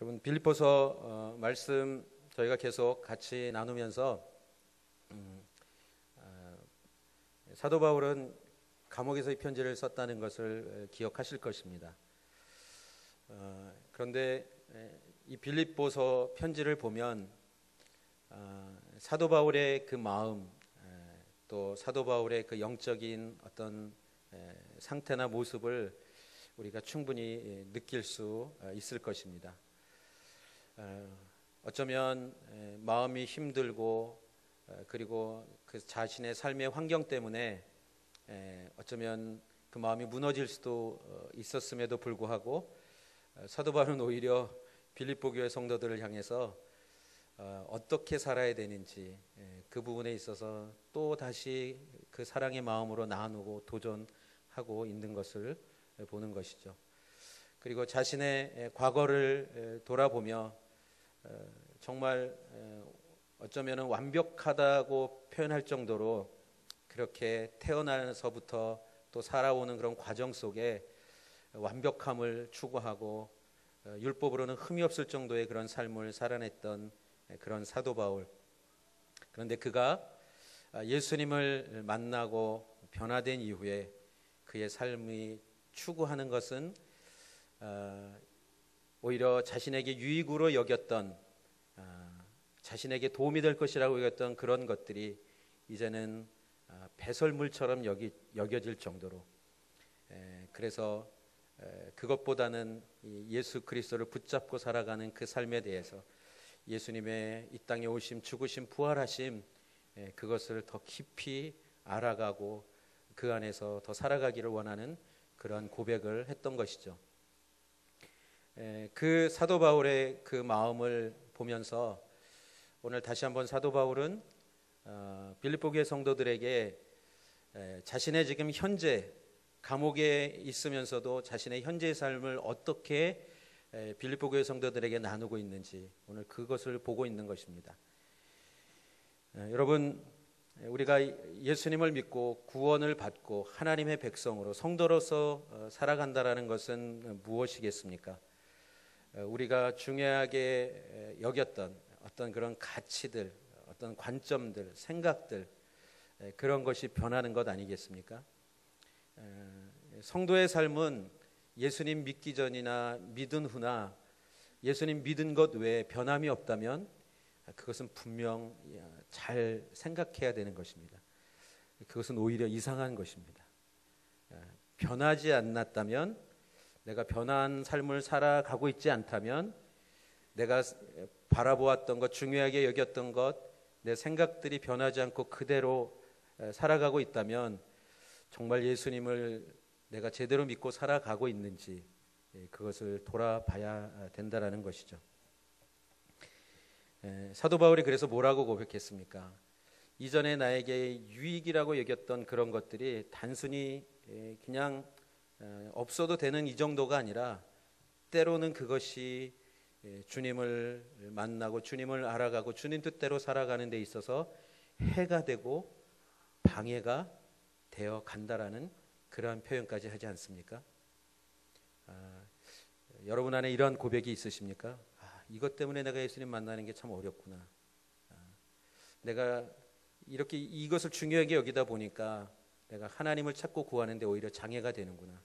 여러분 빌립보서 어, 말씀 저희가 계속 같이 나누면서 음, 어, 사도 바울은 감옥에서 이 편지를 썼다는 것을 기억하실 것입니다. 어, 그런데 이 빌립보서 편지를 보면 어, 사도 바울의 그 마음 또 사도 바울의 그 영적인 어떤 상태나 모습을 우리가 충분히 느낄 수 있을 것입니다. 어쩌면 마음이 힘들고 그리고 그 자신의 삶의 환경 때문에 어쩌면 그 마음이 무너질 수도 어, 있었음에도 불구하고 어, 사도 바울은 오히려 빌립보 교회 성도들을 향해서 어, 어떻게 살아야 되는지 그 부분에 있어서 또 다시 그 사랑의 마음으로 나누고 도전하고 있는 것을 보는 것이죠. 그리고 자신의 과거를 돌아보며 정말 어쩌면 완벽하다고 표현할 정도로 그렇게 태어나서부터 또 살아오는 그런 과정 속에 완벽함을 추구하고 어, 율법으로는 흠이 없을 정도의 그런 삶을 살아냈던 그런 사도 바울. 그런데 그가 아, 예수님을 만나고 변화된 이후에 그의 삶이 추구하는 것은 어, 오히려 자신에게 유익으로 여겼던 아, 자신에게 도움이 될 것이라고 여겼던 그런 것들이 이제는 아, 배설물처럼 여기, 여겨질 정도로 그래서 그것보다는 예수 그리스도를 붙잡고 살아가는 그 삶에 대해서 예수님의 이 땅에 오심, 죽으심, 부활하심 그것을 더 깊이 알아가고 그 안에서 더 살아가기를 원하는 그런 고백을 했던 것이죠. 그 사도 바울의 그 마음을 보면서 오늘 다시 한번 사도 바울은 어, 빌립보 교회 성도들에게 자신의 지금 현재 감옥에 있으면서도 자신의 현재의 삶을 어떻게 빌립보 교회 성도들에게 나누고 있는지 오늘 그것을 보고 있는 것입니다. 여러분 우리가 예수님을 믿고 구원을 받고 하나님의 백성으로 성도로서 어, 살아간다라는 것은 무엇이겠습니까? 우리가 중요하게 여겼던 어떤 그런 가치들, 어떤 관점들, 생각들 그런 것이 변하는 것 아니겠습니까? 성도의 삶은 예수님 믿기 전이나 믿은 후나 예수님 믿은 것 외에 변함이 없다면 그것은 분명 잘 생각해야 되는 것입니다. 그것은 오히려 이상한 것입니다. 변하지 않았다면 내가 변한 삶을 살아가고 있지 않다면 내가 바라보았던 것, 중요하게 여겼던 것, 내 생각들이 변하지 않고 그대로 살아가고 있다면 정말 예수님을 내가 제대로 믿고 살아가고 있는지 예, 그것을 돌아봐야 된다라는 것이죠. 사도 바울이 그래서 뭐라고 고백했습니까? 이전에 나에게 유익이라고 여겼던 그런 것들이 단순히 그냥 없어도 되는 이 정도가 아니라 때로는 그것이 예, 주님을 만나고 주님을 알아가고 주님 뜻대로 살아가는 데 있어서 해가 되고 방해가 되어 간다라는 그러한 표현까지 하지 않습니까? 아, 여러분 안에 이러한 고백이 있으십니까? 아, 이것 때문에 내가 예수님 만나는 게 참 어렵구나. 아, 내가 이렇게 이것을 중요하게 여기다 보니까 내가 하나님을 찾고 구하는데 오히려 장애가 되는구나.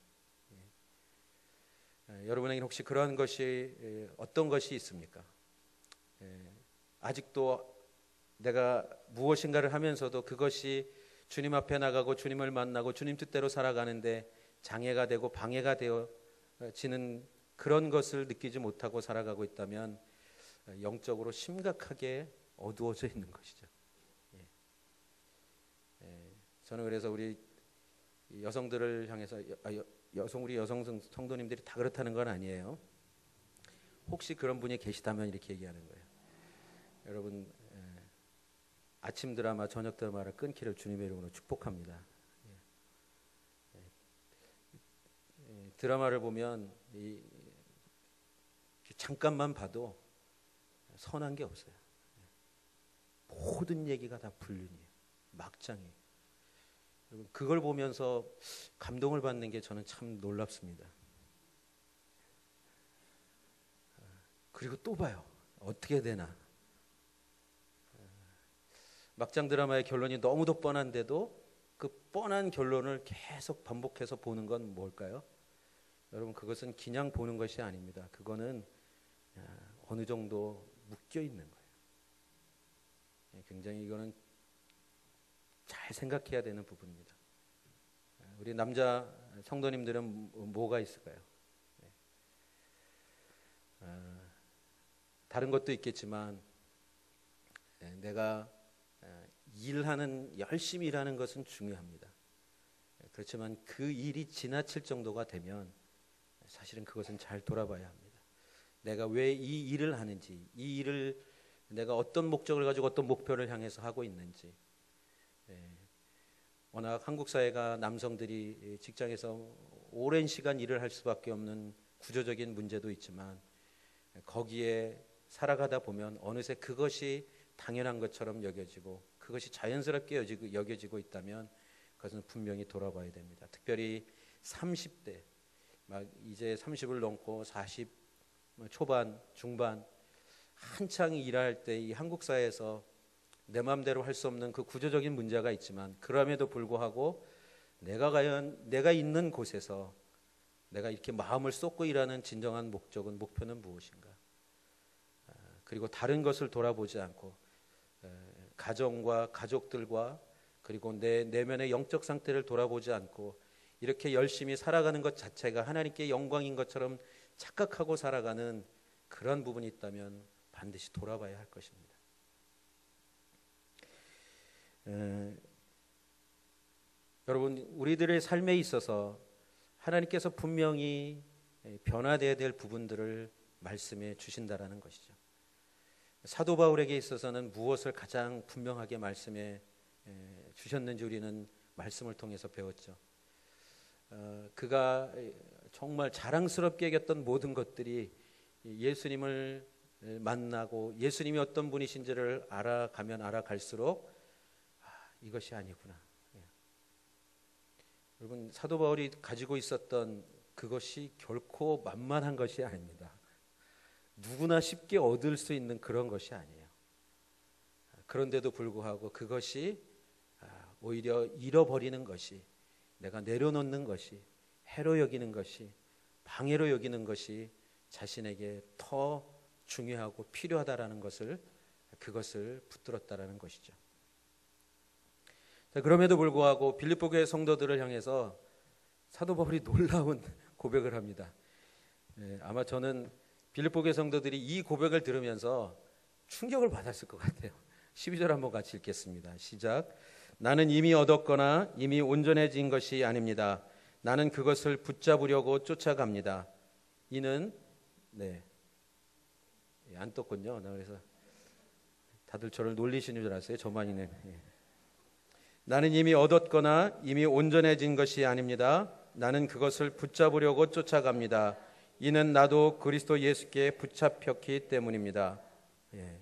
여러분에게 혹시 그러한 것이 어떤 것이 있습니까? 아직도 내가 무엇인가를 하면서도 그것이 주님 앞에 나가고 주님을 만나고 주님 뜻대로 살아가는데 장애가 되고 방해가 되어지는 그런 것을 느끼지 못하고 살아가고 있다면 영적으로 심각하게 어두워져 있는 것이죠. 저는 그래서 우리 여성들을 향해서 여 성 우리 여성 성도님들이 다 그렇다는 건 아니에요. 혹시 그런 분이 계시다면 이렇게 얘기하는 거예요. 여러분 에, 아침 드라마, 저녁 드라마를 끊기를 주님의 이름으로 축복합니다. 예. 예, 드라마를 보면 이, 잠깐만 봐도 선한 게 없어요. 예. 모든 얘기가 다 불륜이에요. 막장이에요. 그걸 보면서 감동을 받는 게 저는 참 놀랍습니다. 그 그리고 또 봐요. 어떻게 되나. 막장 드라마의 결론이 너무도 뻔한데도 그 뻔한 결론을 계속 반복해서 보는 건 뭘까요? 여러분 그것은 그냥 보는 것이 아닙니다. 그거는 어느 정도 묶여 있는 거예요. 예, 굉장히 이거는 잘 생각해야 되는 부분입니다. 우리 남자 성도님들은 뭐가 있을까요? 네. 아, 다른 것도 있겠지만 예, 내가 아, 일하는 열심히 일하는 것은 중요합니다. 그렇지만 그 일이 지나칠 정도가 되면 사실은 그것은 잘 돌아봐야 합니다. 내가 왜 이 일을 하는지, 이 일을 내가 어떤 목적을 가지고 어떤 목표를 향해서 하고 있는지. 예. 워낙 한국 사회가 남성들이 직장에서 오랜 시간 일을 할 수밖에 없는 구조적인 문제도 있지만 거기에 살아가다 보면 어느새 그것이 당연한 것처럼 여겨지고 그것이 자연스럽게 여겨지고 있다면 그것은 분명히 돌아봐야 됩니다. 특별히 30대 막 이제 30을 넘고 40 초반 중반 한창 일할 때 이 한국 사회에서 내 마음대로 할 수 없는 그 구조적인 문제가 있지만 그럼에도 불구하고 내가 과연 내가 있는 곳에서 내가 이렇게 마음을 쏟고 일하는 진정한 목적은 목표는 무엇인가? 아, 그리고 다른 것을 돌아보지 않고 가정과 가족들과 그리고 내 내면의 영적 상태를 돌아보지 않고 이렇게 열심히 살아가는 것 자체가 하나님께 영광인 것처럼 착각하고 살아가는 그런 부분이 있다면 반드시 돌아봐야 할 것입니다. 에, 여러분 우리들의 삶에 있어서 하나님께서 분명히 변화되어야 될 부분들을 말씀해 주신다라는 것이죠. 사도 바울에게 있어서는 무엇을 가장 분명하게 말씀해 주셨는지 우리는 말씀을 통해서 배웠죠. 어, 그가 정말 자랑스럽게 여겼던 모든 것들이 예수님을 만나고 예수님이 어떤 분이신지를 알아가면 알아갈수록 아, 이것이 아니구나. 예. 여러분 사도 바울이 가지고 있었던 그것이 결코 만만한 것이 아닙니다. 누구나 쉽게 얻을 수 있는 그런 것이 아니에요. 그런데도 불구하고 그것이 아, 오히려 잃어버리는 것이 내가 내려놓는 것이 해로 여기는 것이 방해로 여기는 것이 자신에게 더 중요하고 필요하다라는 것을 그것을 붙들었다라는 것이죠. 그럼에도 불구하고 빌립보 교회 성도들을 향해서 사도 바울이 놀라운 고백을 합니다. 예, 아마 저는 빌립보 교회 성도들이 이 고백을 들으면서 충격을 받았을 것 같아요. 12절 한번 같이 읽겠습니다. 시작. 나는 이미 얻었거나 이미 온전해진 것이 아닙니다. 나는 그것을 붙잡으려고 쫓아갑니다. 이는 네. 예, 안 떴군요. 나 그래서 다들 저를 놀리시는 줄 알았어요. 저만이네. 예. 나는 이미 얻었거나 이미 온전해진 것이 아닙니다. 나는 그것을 붙잡으려고 쫓아갑니다. 이는 나도 그리스도 예수께 붙잡혔기 때문입니다. 예.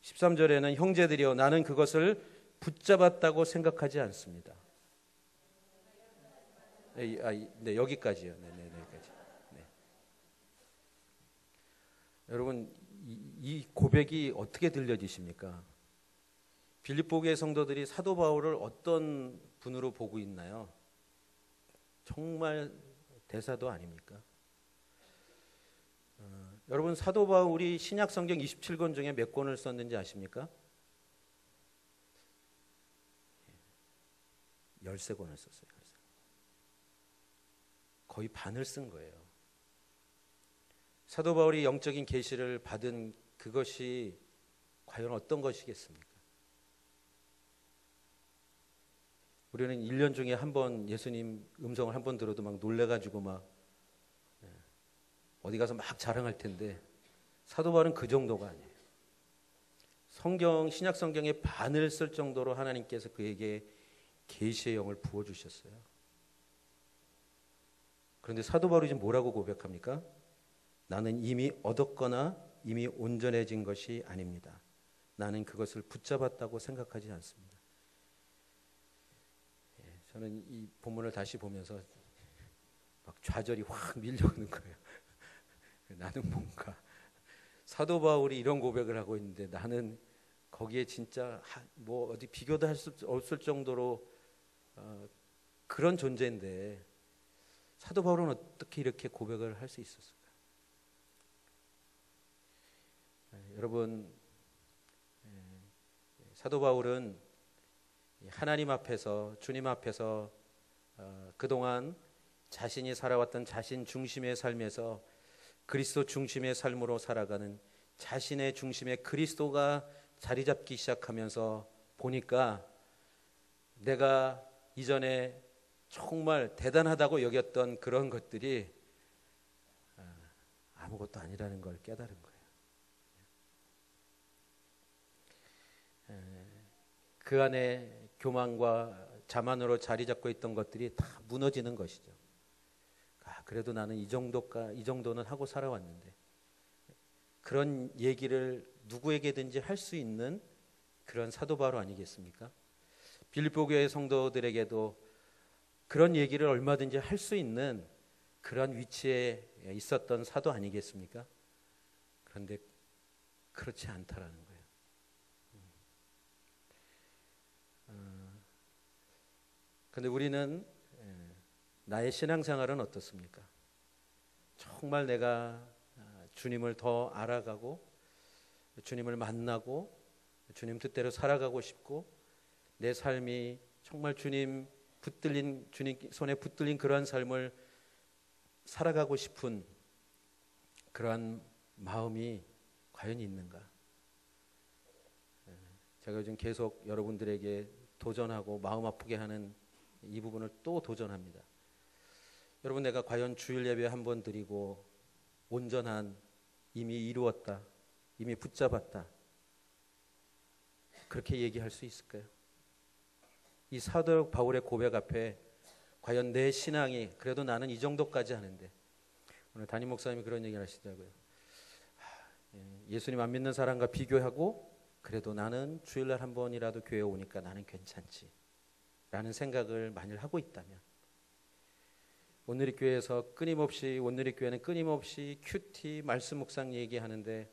13절에는 형제들이여 나는 그것을 붙잡았다고 생각하지 않습니다. 네, 아, 네 여기까지요. 네, 네, 네, 여기까지. 네. 여러분 이, 이 고백이 어떻게 들려지십니까? 빌립보의 성도들이 사도 바울을 어떤 분으로 보고 있나요? 정말 대사도 아닙니까? 어, 여러분 사도 바울이 신약 성경 27권 중에 몇 권을 썼는지 아십니까? 13권을 썼어요. 거의 반을 쓴 거예요. 사도 바울이 영적인 계시를 받은 그것이 과연 어떤 것이겠습니까? 우리는 1년 중에 한 번 예수님 음성을 한 번 들어도 막 놀래가지고 막 예, 어디 가서 막 자랑할 텐데 사도 바울은 그 정도가 아니에요. 성경 신약 성경의 반을 쓸 정도로 하나님께서 그에게 계시의 영을 부어 주셨어요. 그런데 사도 바울이 지금 뭐라고 고백합니까? 나는 이미 얻었거나 이미 온전해진 것이 아닙니다. 나는 그것을 붙잡았다고 생각하지 않습니다. 예, 저는 이 본문을 다시 보면서 막 좌절이 확 밀려오는 거예요. 나는 뭔가 사도 바울이 이런 고백을 하고 있는데 나는 거기에 진짜 뭐 어디 비교도 할 수 없을 정도로 어, 그런 존재인데 사도 바울은 어떻게 이렇게 고백을 할 수 있었을까? 예, 여러분 예, 사도 바울은 하나님 앞에서 주님 앞에서 어, 그동안 자신이 살아왔던 자신 중심의 삶에서 그리스도 중심의 삶으로 살아가는 자신의 중심에 그리스도가 자리 잡기 시작하면서 보니까 내가 이전에 정말 대단하다고 여겼던 그런 것들이 아, 아무것도 아니라는 걸 깨달은 거예요. 그 안에 교만과 자만으로 자리 잡고 있던 것들이 다 무너지는 것이죠. 아, 그래도 나는 이 정도가 이 정도는 하고 살아왔는데 그런 얘기를 누구에게든지 할 수 있는 그런 사도 바로 아니겠습니까? 빌립보 교회 성도들에게도 그런 얘기를 얼마든지 할 수 있는 그런 위치에 있었던 사도 아니겠습니까? 그런데 그렇지 않다라는 어, 우리는 예, 나의 신앙생활은 어떻습니까? 정말 내가 아, 주님을 더 알아가고 주님을 만나고 주님 뜻대로 살아가고 싶고 내 삶이 정말 주님 붙들린 주님 손에 붙들린 그러한 삶을 살아가고 싶은 그러한 마음이 과연 있는가? 예, 제가 요즘 계속 여러분들에게 도전하고 마음 아프게 하는 이 부분을 또 도전합니다. 여러분 내가 과연 주일 예배 한 번 드리고 온전한 이미 이루었다. 이미 붙잡았다. 그렇게 얘기할 수 있을까요? 이 사도 바울의 고백 앞에 과연 내 신앙이 그래도 나는 이 정도까지 하는데 오늘 담임 목사님이 그런 얘기를 하시더라고요. 예, 예수님 안 믿는 사람과 비교하고 그래도 나는 주일날 한 번이라도 교회 오니까 나는 괜찮지. 라는 생각을 만일 하고 있다면 오늘의 교회에서 끊임없이 오늘의 교회는 끊임없이 큐티 말씀 묵상 얘기하는데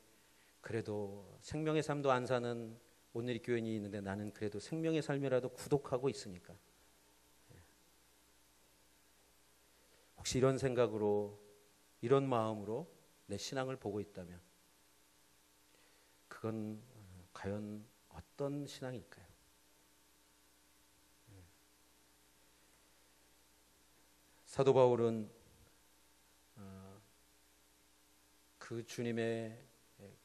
그래도 생명의 삶도 안 사는 오늘의 교인이 있는데 나는 그래도 생명의 삶이라도 구독하고 있으니까 예. 혹시 이런 생각으로 이런 마음으로 내 신앙을 보고 있다면 그건 어, 과연 어떤 신앙일까요? 사도 바울은 어, 그 주님의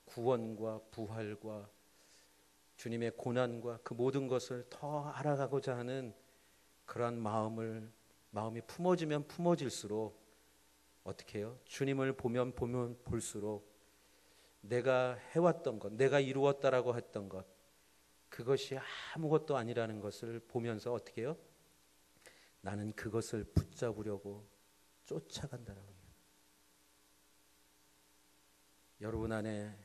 구원과 부활과 주님의 고난과 그 모든 것을 더 알아가고자 하는 그러한 마음을 마음이 품어지면 품어질수록 어떻게 해요? 주님을 보면 보면 볼수록 내가 해왔던 것, 내가 이루었다라고 했던 것, 그것이 아무것도 아니라는 것을 보면서 어떻게 해요? 나는 그것을 붙잡으려고 쫓아간다라고 해요. 여러분 안에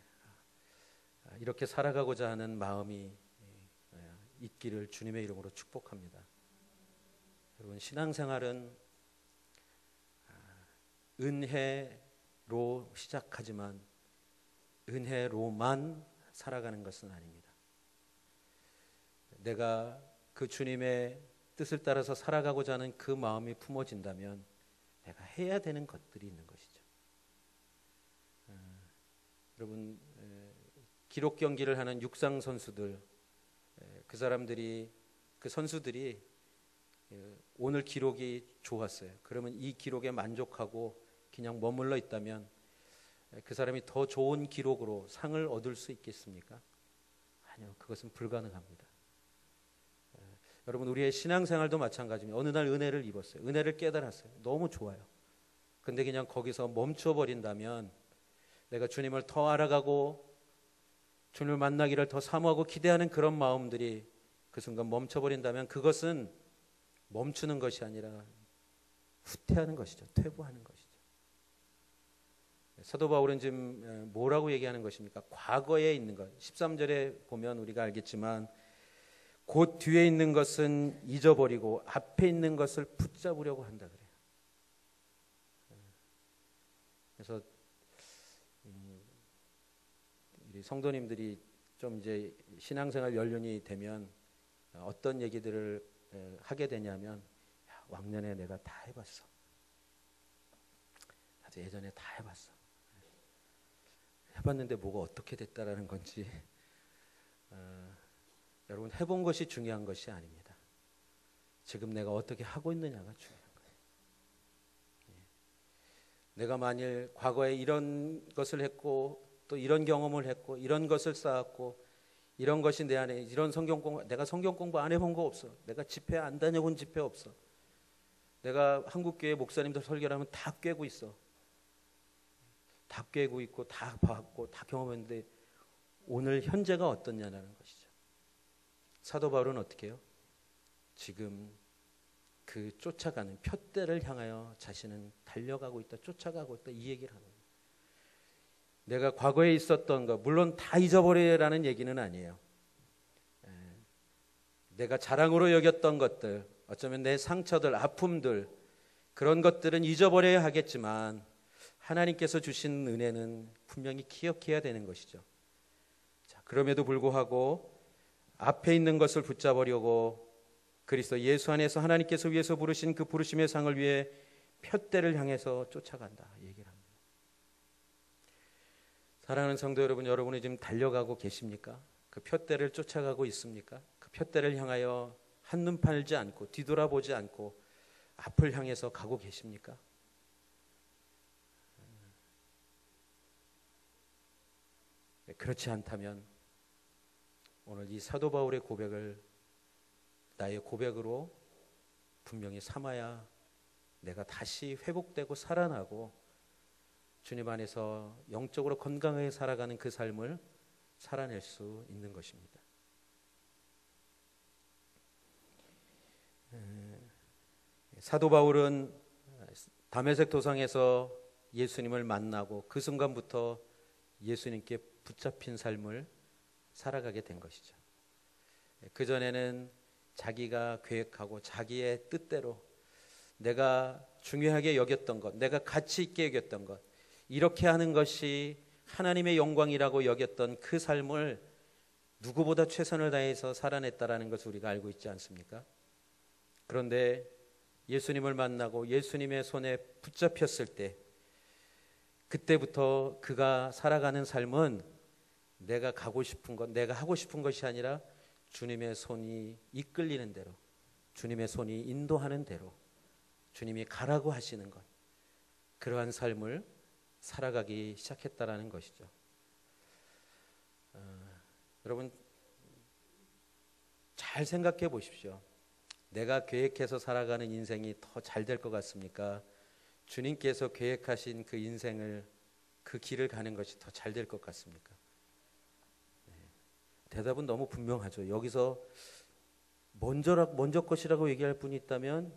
이렇게 살아가고자 하는 마음이 있기를 주님의 이름으로 축복합니다. 여러분 신앙생활은 은혜로 시작하지만 은혜로만 살아가는 것은 아닙니다. 내가 그 주님의 뜻을 따라서 살아가고자 하는 그 마음이 품어진다면 내가 해야 되는 것들이 있는 것이죠. 아, 여러분 에, 기록 경기를 하는 육상 선수들 에, 그 사람들이 그 선수들이 에, 오늘 기록이 좋았어요. 그러면 이 기록에 만족하고 그냥 머물러 있다면 그 사람이 더 좋은 기록으로 상을 얻을 수 있겠습니까? 아니요, 그것은 불가능합니다. 여러분 우리의 신앙생활도 마찬가지입니다. 어느 날 은혜를 입었어요. 은혜를 깨달았어요. 너무 좋아요. 근데 그냥 거기서 멈춰 버린다면 내가 주님을 더 알아가고 주님을 만나기를 더 사모하고 기대하는 그런 마음들이 그 순간 멈춰 버린다면 그것은 멈추는 것이 아니라 후퇴하는 것이죠. 퇴보하는 것이죠. 사도 바울은 지금 뭐라고 얘기하는 것입니까? 과거에 있는 것. 13절에 보면 우리가 알겠지만 곧 뒤에 있는 것은 잊어버리고 앞에 있는 것을 붙잡으려고 한다 그래요. 그래서 우리 성도님들이 좀 이제 신앙생활 연륜이 되면 어떤 얘기들을 하게 되냐면 야, 왕년에 내가 다 해봤어. 나도 예전에 다 해봤어. 해봤는데 뭐가 어떻게 됐다라는 건지 어, 여러분 해본 것이 중요한 것이 아닙니다. 지금 내가 어떻게 하고 있느냐가 중요한 거예요. 예. 내가 만일 과거에 이런 것을 했고 또 이런 경험을 했고 이런 것을 쌓았고 이런 것이 내 안에 이런 성경 공부 내가 성경 공부 안 해본 거 없어. 내가 집회 안 다녀본 집회 없어. 내가 한국 교회 목사님들 설교하면 다 꿰고 있어. 다 꿰고 있고 다 봤고 다 경험했는데 오늘 현재가 어떻냐는 것이죠. 사도 바울은 어떻게 해요? 지금 그 쫓아가는 표대를 향하여 자신은 달려가고 있다, 쫓아가고 있다 이 얘기를 하는 거예요. 내가 과거에 있었던 것 물론 다 잊어버리라는 얘기는 아니에요. 예. 내가 자랑으로 여겼던 것들, 어쩌면 내 상처들, 아픔들 그런 것들은 잊어버려야 하겠지만 하나님께서 주신 은혜는 분명히 기억해야 되는 것이죠. 자, 그럼에도 불구하고 앞에 있는 것을 붙잡으려고 그리스도 예수 안에서 하나님께서 위해서 부르신 그 부르심의 상을 위해 표대를 향해서 쫓아간다 얘기를 합니다. 사랑하는 성도 여러분, 여러분이 지금 달려가고 계십니까? 그 표대를 쫓아가고 있습니까? 그 표대를 향하여 한눈 팔지 않고 뒤돌아보지 않고 앞을 향해서 가고 계십니까? 네, 그렇지 않다면 오늘 이 사도 바울의 고백을 나의 고백으로 분명히 삼아야 내가 다시 회복되고 살아나고 주님 안에서 영적으로 건강하게 살아가는 그 삶을 살아낼 수 있는 것입니다. 사도 바울은 담에색 도상에서 예수님을 만나고 그 순간부터 예수님께 붙잡힌 삶을 살아가게 된 것이죠. 그 전에는 자기가 계획하고 자기의 뜻대로 내가 중요하게 여겼던 것, 내가 가치 있게 여겼던 것, 이렇게 하는 것이 하나님의 영광이라고 여겼던 그 삶을 누구보다 최선을 다해서 살아냈다라는 것을 우리가 알고 있지 않습니까? 그런데 예수님을 만나고 예수님의 손에 붙잡혔을 때 그때부터 그가 살아가는 삶은 내가 가고 싶은 것, 내가 하고 싶은 것이 아니라 주님의 손이 이끌리는 대로, 주님의 손이 인도하는 대로, 주님이 가라고 하시는 것, 그러한 삶을 살아가기 시작했다라는 것이죠. 어, 여러분 잘 생각해 보십시오. 내가 계획해서 살아가는 인생이 더 잘 될 것 같습니까? 주님께서 계획하신 그 인생을 그 길을 가는 것이 더 잘 될 것 같습니까? 네. 대답은 너무 분명하죠. 여기서 먼저라 먼저 것이라고 얘기할 분이 있다면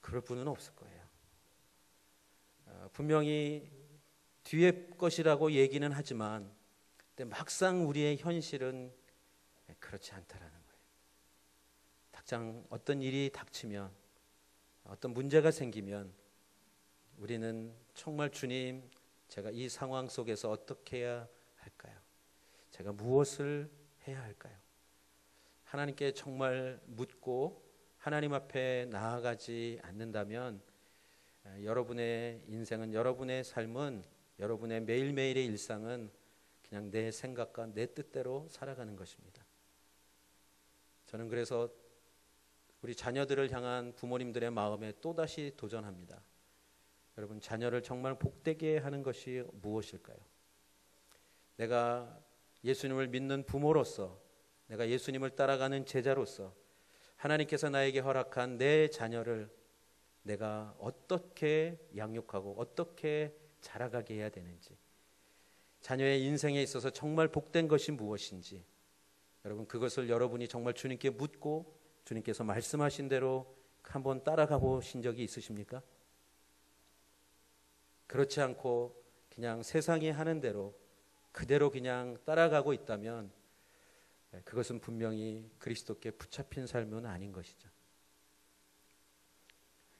그럴 분은 없을 거예요. 어, 분명히 뒤에 것이라고 얘기는 하지만 막상 우리의 현실은 그렇지 않다라는 거예요. 당장 어떤 일이 닥치면 어떤 문제가 생기면 우리는 정말 주님, 제가 이 상황 속에서 어떻게 해야 할까요? 제가 무엇을 해야 할까요? 하나님께 정말 묻고 하나님 앞에 나아가지 않는다면 여러분의 인생은 여러분의 삶은 여러분의 매일매일의 일상은 그냥 내 생각과 내 뜻대로 살아가는 것입니다. 저는 그래서 우리 자녀들을 향한 부모님들의 마음에 또다시 도전합니다. 여러분 자녀를 정말 복되게 하는 것이 무엇일까요? 내가 예수님을 믿는 부모로서 내가 예수님을 따라가는 제자로서 하나님께서 나에게 허락한 내 자녀를 내가 어떻게 양육하고 어떻게 자라가게 해야 되는지 자녀의 인생에 있어서 정말 복된 것이 무엇인지 여러분 그것을 여러분이 정말 주님께 묻고 주님께서 말씀하신 대로 한번 따라가 보신 적이 있으십니까? 그렇지 않고 그냥 세상이 하는 대로 그대로 그냥 따라가고 있다면 예, 그것은 분명히 그리스도께 붙잡힌 삶은 아닌 것이죠.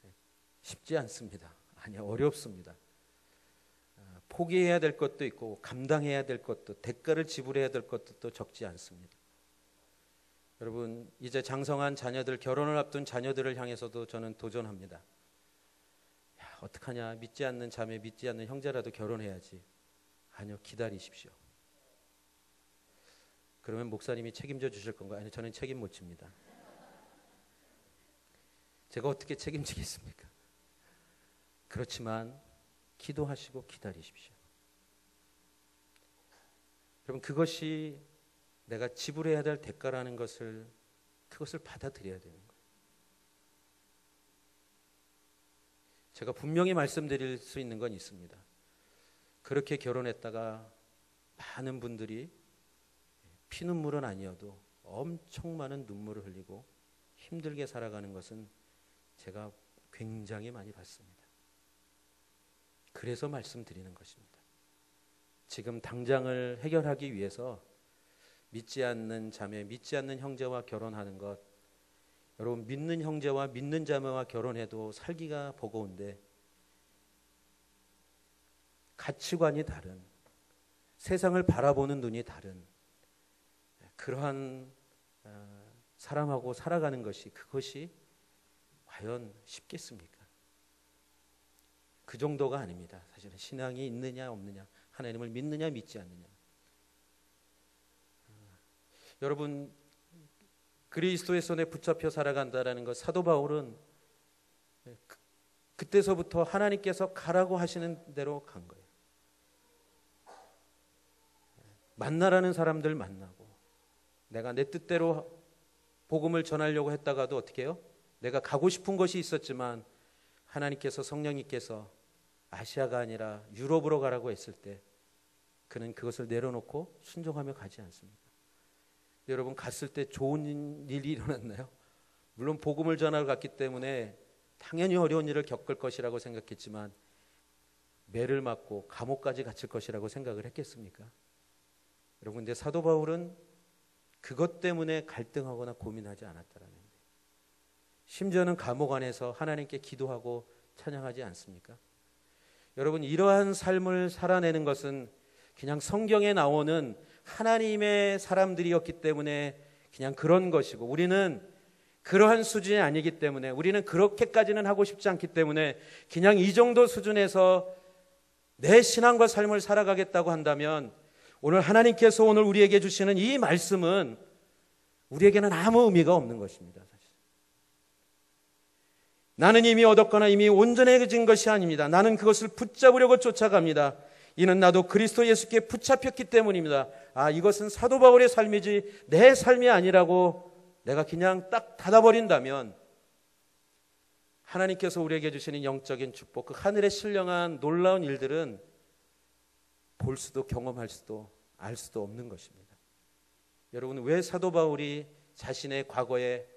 예, 쉽지 않습니다. 아니 어렵습니다. 아, 포기해야 될 것도 있고 감당해야 될 것도 대가를 지불해야 될 것도 또 적지 않습니다. 여러분 이제 장성한 자녀들 결혼을 앞둔 자녀들을 향해서도 저는 도전합니다. 야, 어떡하냐 믿지 않는 자매 믿지 않는 형제라도 결혼해야지. 아니요 기다리십시오. 그러면 목사님이 책임져 주실 건가? 아니 저는 책임 못 집니다. 제가 어떻게 책임지겠습니까? 그렇지만 기도하시고 기다리십시오. 여러분 그것이 내가 지불해야 될 대가라는 것을 그것을 받아들여야 되는 거예요. 제가 분명히 말씀드릴 수 있는 건 있습니다. 그렇게 결혼했다가 많은 분들이 피눈물은 아니어도 엄청 많은 눈물을 흘리고 힘들게 살아가는 것은 제가 굉장히 많이 봤습니다. 그래서 말씀드리는 것입니다. 지금 당장을 해결하기 위해서 믿지 않는 자매, 믿지 않는 형제와 결혼하는 것, 여러분 믿는 형제와 믿는 자매와 결혼해도 살기가 버거운데 가치관이 다른 세상을 바라보는 눈이 다른 그러한 어, 사람하고 살아가는 것이 그것이 과연 쉽겠습니까? 그 정도가 아닙니다. 사실은 신앙이 있느냐 없느냐, 하나님을 믿느냐 믿지 않느냐. 어, 여러분 그리스도의 손에 붙잡혀 살아간다라는 것 사도 바울은 그, 그때서부터 하나님께서 가라고 하시는 대로 간 거예요. 만나라는 사람들 만나고 내가 내 뜻대로 복음을 전하려고 했다가도 어떻게 해요? 내가 가고 싶은 것이 있었지만 하나님께서 성령님께서 아시아가 아니라 유럽으로 가라고 했을 때 그는 그것을 내려놓고 순종하며 가지 않습니다. 여러분 갔을 때 좋은 일이 일어났나요? 물론 복음을 전하러 갔기 때문에 당연히 어려운 일을 겪을 것이라고 생각했지만 매를 맞고 감옥까지 갇힐 것이라고 생각을 했겠습니까? 여러분 근데 사도 바울은 그것 때문에 갈등하거나 고민하지 않았다라는 거예요. 심지어는 감옥 안에서 하나님께 기도하고 찬양하지 않습니까? 여러분 이러한 삶을 살아내는 것은 그냥 성경에 나오는 하나님의 사람들이었기 때문에 그냥 그런 것이고 우리는 그러한 수준이 아니기 때문에 우리는 그렇게까지는 하고 싶지 않기 때문에 그냥 이 정도 수준에서 내 신앙과 삶을 살아가겠다고 한다면 오늘 하나님께서 오늘 우리에게 주시는 이 말씀은 우리에게는 아무 의미가 없는 것입니다. 사실. 나는 이미 얻었거나 이미 온전해진 것이 아닙니다. 나는 그것을 붙잡으려고 쫓아갑니다. 이는 나도 그리스도 예수께 붙잡혔기 때문입니다. 아, 이것은 사도 바울의 삶이지 내 삶이 아니라고 내가 그냥 딱 닫아버린다면 하나님께서 우리에게 주시는 영적인 축복, 그 하늘의 신령한 놀라운 일들은 볼 수도 경험할 수도 알 수도 없는 것입니다. 여러분 왜 사도 바울이 자신의 과거에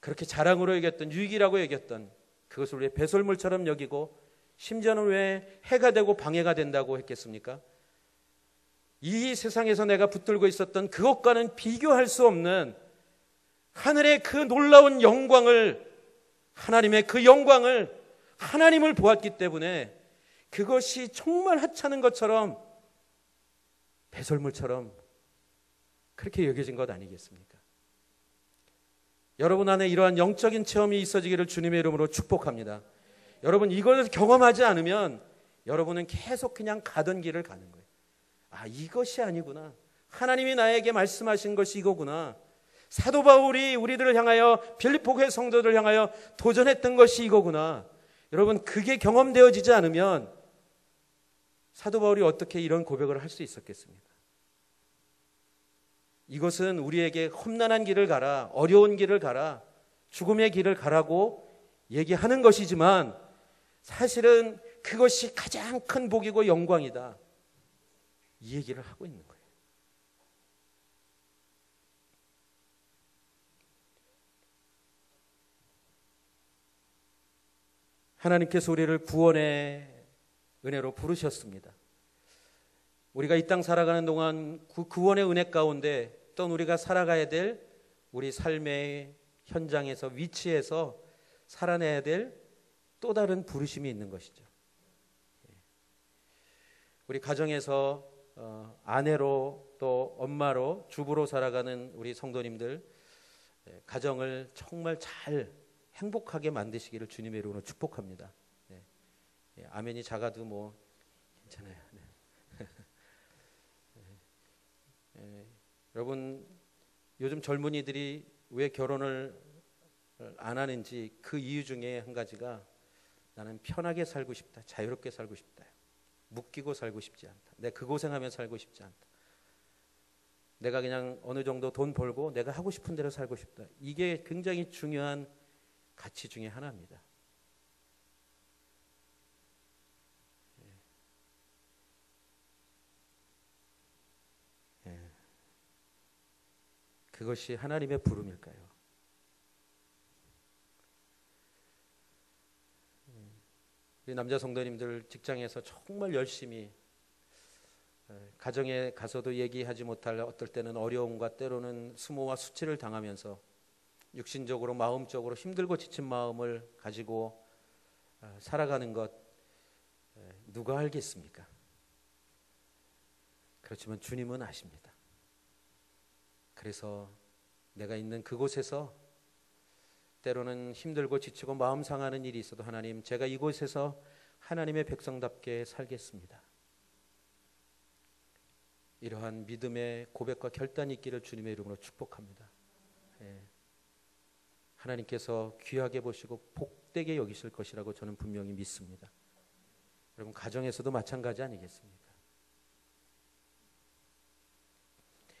그렇게 자랑으로 여겼던 유익이라고 여겼던 그것을 왜 배설물처럼 여기고 심지어는 왜 해가 되고 방해가 된다고 했겠습니까? 이 세상에서 내가 붙들고 있었던 그것과는 비교할 수 없는 하늘의 그 놀라운 영광을 하나님의 그 영광을 하나님을 보았기 때문에 그것이 정말 하찮은 것처럼 배설물처럼 그렇게 여겨진 것 아니겠습니까? 여러분 안에 이러한 영적인 체험이 있어지기를 주님의 이름으로 축복합니다. 여러분 이걸 경험하지 않으면 여러분은 계속 그냥 가던 길을 가는 거예요. 아, 이것이 아니구나. 하나님이 나에게 말씀하신 것이 이거구나. 사도 바울이 우리들을 향하여 빌립보의 성도들을 향하여 도전했던 것이 이거구나. 여러분 그게 경험되어지지 않으면 사도 바울이 어떻게 이런 고백을 할 수 있었겠습니까? 이것은 우리에게 험난한 길을 가라, 어려운 길을 가라, 죽음의 길을 가라고 얘기하는 것이지만 사실은 그것이 가장 큰 복이고 영광이다. 이 얘기를 하고 있는 거예요. 하나님께서 우리를 구원의 은혜로 부르셨습니다. 우리가 이 땅 살아가는 동안 그 구원의 은혜 가운데 또 우리가 살아가야 될 우리 삶의 현장에서 위치에서 살아내야 될 또 다른 부르심이 있는 것이죠. 예. 우리 가정에서 어, 아내로 또 엄마로 주부로 살아가는 우리 성도님들 예, 가정을 정말 잘 행복하게 만드시기를 주님의 이름으로 축복합니다. 네. 예, 아멘이 작아도 뭐 괜찮아요. 네. 예, 여러분 요즘 젊은이들이 왜 결혼을 안 하는지 그 이유 중에 한 가지가 나는 편하게 살고 싶다, 자유롭게 살고 싶다, 묶이고 살고 싶지 않다. 내 그 고생하며 살고 싶지 않다. 내가 그냥 어느 정도 돈 벌고 내가 하고 싶은 대로 살고 싶다. 이게 굉장히 중요한 가치 중에 하나입니다. 그것이 하나님의 부름일까요? 예. 우리 남자 성도님들 직장에서 정말 열심히 가정에 가서도 얘기하지 못할 어떨 때는 어려움과 때로는 수모와 수치를 당하면서 육신적으로 마음적으로 힘들고 지친 마음을 가지고 어, 살아가는 것 누가 알겠습니까? 그렇지만 주님은 아십니다. 그래서 내가 있는 그곳에서 때로는 힘들고 지치고 마음 상하는 일이 있어도 하나님 제가 이곳에서 하나님의 백성답게 살겠습니다. 이러한 믿음의 고백과 결단이 있기를 주님의 이름으로 축복합니다. 예. 하나님께서 귀하게 보시고 복되게 여기실 것이라고 저는 분명히 믿습니다. 여러분 가정에서도 마찬가지 아니겠습니까? 예,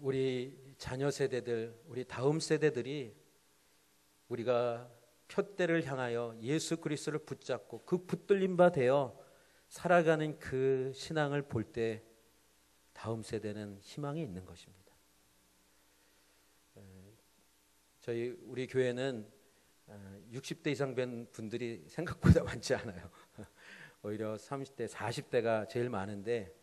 우리 자녀 세대들, 우리 다음 세대들이 우리가 표대를 향하여 예수 그리스도를 붙잡고 그 붙들림 바 되어 살아가는 그 신앙을 볼 때 다음 세대는 희망이 있는 것입니다. 저희 우리 교회는 60대 이상 된 분들이 생각보다 많지 않아요. 오히려 30대, 40대가 제일 많은데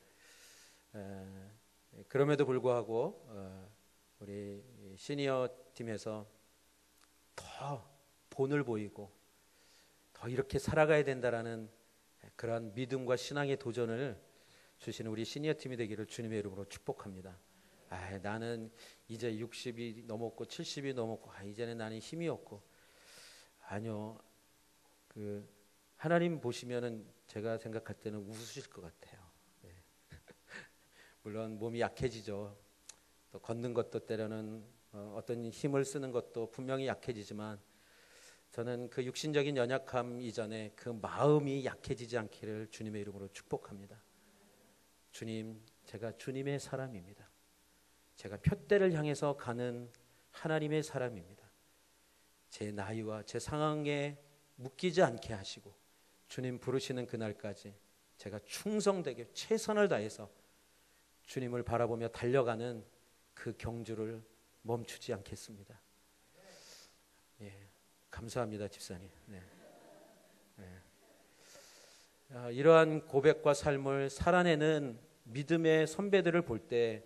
그럼에도 불구하고 어, 우리 시니어 팀에서 더 본을 보이고 더 이렇게 살아가야 된다라는 그러한 믿음과 신앙의 도전을 주시는 우리 시니어 팀이 되기를 주님의 이름으로 축복합니다. 아, 나는 이제 60이 넘었고 70이 넘었고 아, 이제는 나는 힘이 없고 아니요. 그 하나님 보시면은 제가 생각할 때는 웃으실 것 같아요. 네. 물론 몸이 약해지죠. 또 걷는 것도 때로는 어, 떤 힘을 쓰는 것도 분명히 약해지지만 저는 그 육신적인 연약함 이전에 그 마음이 약해지지 않기를 주님의 이름으로 축복합니다. 주님, 제가 주님의 사람입니다. 제가 표대를 향해서 가는 하나님의 사람입니다. 제 나이와 제 상황에 묶이지 않게 하시고 주님 부르시는 그날까지 제가 충성되게 최선을 다해서 주님을 바라보며 달려가는 그 경주를 멈추지 않겠습니다. 예, 감사합니다, 집사님. 네. 네. 아, 이러한 고백과 삶을 살아내는 믿음의 선배들을 볼 때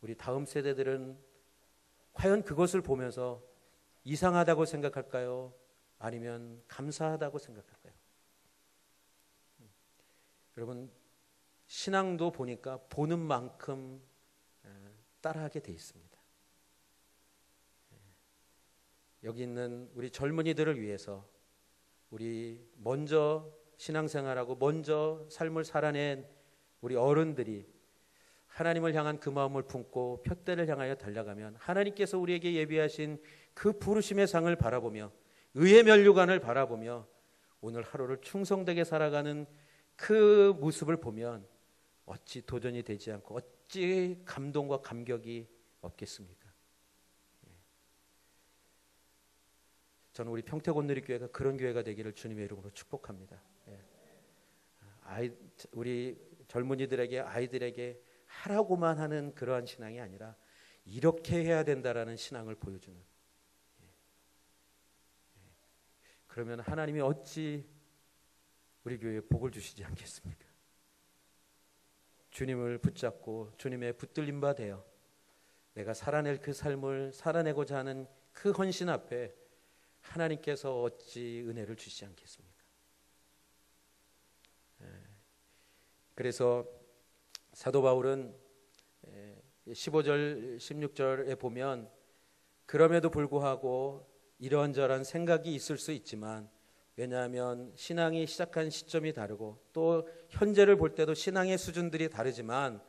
우리 다음 세대들은 과연 그것을 보면서 이상하다고 생각할까요? 아니면 감사하다고 생각할까요? 음. 여러분 신앙도 보니까 보는 만큼 따라하게 돼 있습니다. 여기 있는 우리 젊은이들을 위해서 우리 먼저 신앙생활하고 먼저 삶을 살아낸 우리 어른들이 하나님을 향한 그 마음을 품고 표대를 향하여 달려가면 하나님께서 우리에게 예비하신 그 부르심의 상을 바라보며 의의 면류관을 바라보며 오늘 하루를 충성되게 살아가는 그 모습을 보면 어찌 도전이 되지 않고 어찌 감동과 감격이 없겠습니까? 예. 저는 우리 평택온누리 교회가 그런 교회가 되기를 주님의 이름으로 축복합니다. 아이 우리 젊은이들에게 아이들에게 하라고만 하는 그러한 신앙이 아니라 이렇게 해야 된다라는 신앙을 보여주는. 예. 예. 그러면 하나님이 어찌 우리 교회에 복을 주시지 않겠습니까? 주님을 붙잡고 주님의 붙들림 바 되어 내가 살아낼 그 삶을 살아내고자 하는 그 헌신 앞에 하나님께서 어찌 은혜를 주시지 않겠습니까? 그래서 사도 바울은 15절, 16절에 보면 그럼에도 불구하고 이런저런 생각이 있을 수 있지만 왜냐하면 신앙이 시작한 시점이 다르고 또 현재를 볼 때도 신앙의 수준들이 다르지만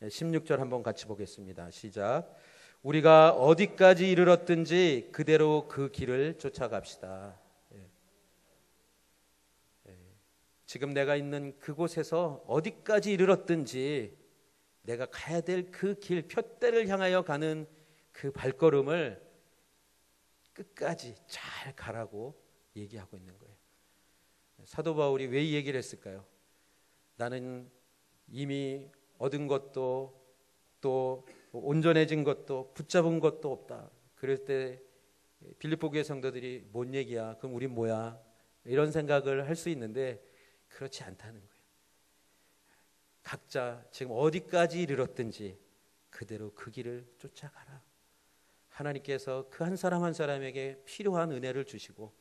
16절 한번 같이 보겠습니다. 시작. 우리가 어디까지 이르렀든지 그대로 그 길을 쫓아갑시다. 예. 예. 지금 내가 있는 그곳에서 어디까지 이르렀든지 내가 가야 될 그 길, 표대를 향하여 가는 그 발걸음을 끝까지 잘 가라고 얘기하고 있는 거예요. 사도 바울이 왜 이 얘기를 했을까요? 나는 이미 얻은 것도 또 온전해진 것도 붙잡은 것도 없다. 그럴 때 빌립보 교회 성도들이 뭔 얘기야? 그럼 우린 뭐야? 이런 생각을 할 수 있는데 그렇지 않다는 거예요. 각자 지금 어디까지 이르렀든지 그대로 그 길을 쫓아가라. 하나님께서 그 한 사람 한 사람에게 필요한 은혜를 주시고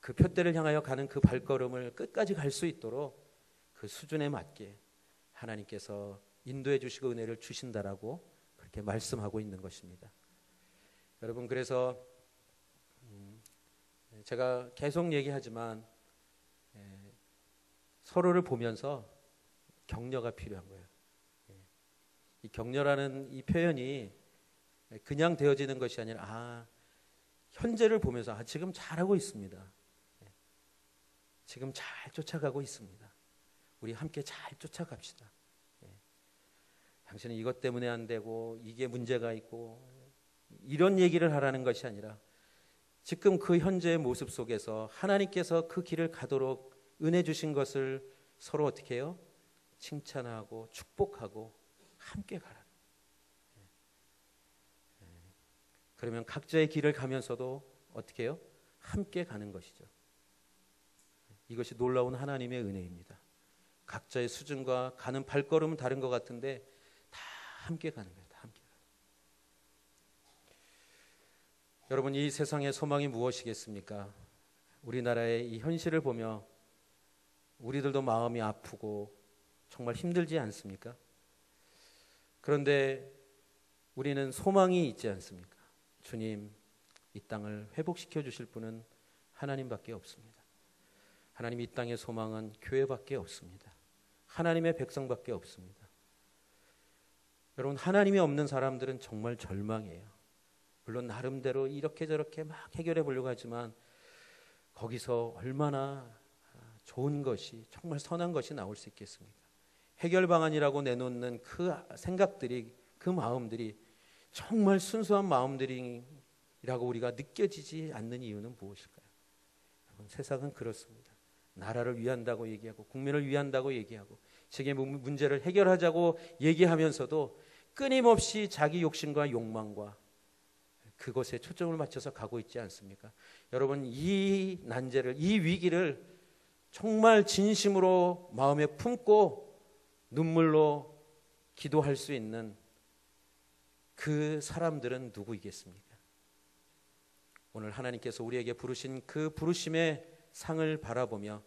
그 표대를 향하여 가는 그 발걸음을 끝까지 갈 수 있도록 그 수준에 맞게 하나님께서 인도해 주시고 은혜를 주신다라고 그렇게 말씀하고 있는 것입니다. 여러분 그래서 음, 제가 계속 얘기하지만 예, 서로를 보면서 격려가 필요한 거예요. 예. 이 격려라는 이 표현이 그냥 되어지는 것이 아니라 아 현재를 보면서 아 지금 잘하고 있습니다. 예. 지금 잘 쫓아가고 있습니다. 우리 함께 잘 쫓아갑시다. 당신은 이것 때문에 안 되고 이게 문제가 있고 이런 얘기를 하라는 것이 아니라 지금 그 현재의 모습 속에서 하나님께서 그 길을 가도록 은혜 주신 것을 서로 어떻게 해요? 칭찬하고 축복하고 함께 가라. 예. 예. 그러면 각자의 길을 가면서도 어떻게 해요? 함께 가는 것이죠. 이것이 놀라운 하나님의 은혜입니다. 각자의 수준과 가는 발걸음은 다른 것 같은데 함께 가는 거예요. 함께. 여러분 이 세상의 소망이 무엇이겠습니까? 우리나라의 이 현실을 보며 우리들도 마음이 아프고 정말 힘들지 않습니까? 그런데 우리는 소망이 있지 않습니까? 주님, 이 땅을 회복시켜 주실 분은 하나님밖에 없습니다. 하나님 이 땅의 소망은 교회밖에 없습니다. 하나님의 백성밖에 없습니다. 여러분 하나님이 없는 사람들은 정말 절망이에요. 물론 나름대로 이렇게 저렇게 막 해결해 보려고 하지만 거기서 얼마나 좋은 것이 정말 선한 것이 나올 수 있겠습니까? 해결 방안이라고 내놓는 그 생각들이 그 마음들이 정말 순수한 마음들이라고 우리가 느껴지지 않는 이유는 무엇일까요? 세상은 그렇습니다. 나라를 위한다고 얘기하고 국민을 위한다고 얘기하고 세계 문제를 해결하자고 얘기하면서도 끊임없이 자기 욕심과 욕망과 그것에 초점을 맞춰서 가고 있지 않습니까? 여러분 이 난제를 이 위기를 정말 진심으로 마음에 품고 눈물로 기도할 수 있는 그 사람들은 누구이겠습니까? 오늘 하나님께서 우리에게 부르신 그 부르심의 상을 바라보며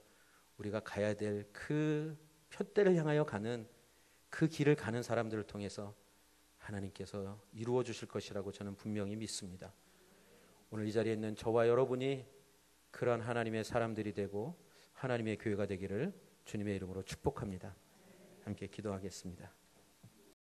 우리가 가야 될 그 표대를 향하여 가는 그 길을 가는 사람들을 통해서 하나님께서 이루어 주실 것이라고 저는 분명히 믿습니다. 오늘 이 자리에 있는 저와 여러분이 그러한 하나님의 사람들이 되고 하나님의 교회가 되기를 주님의 이름으로 축복합니다. 함께 기도하겠습니다.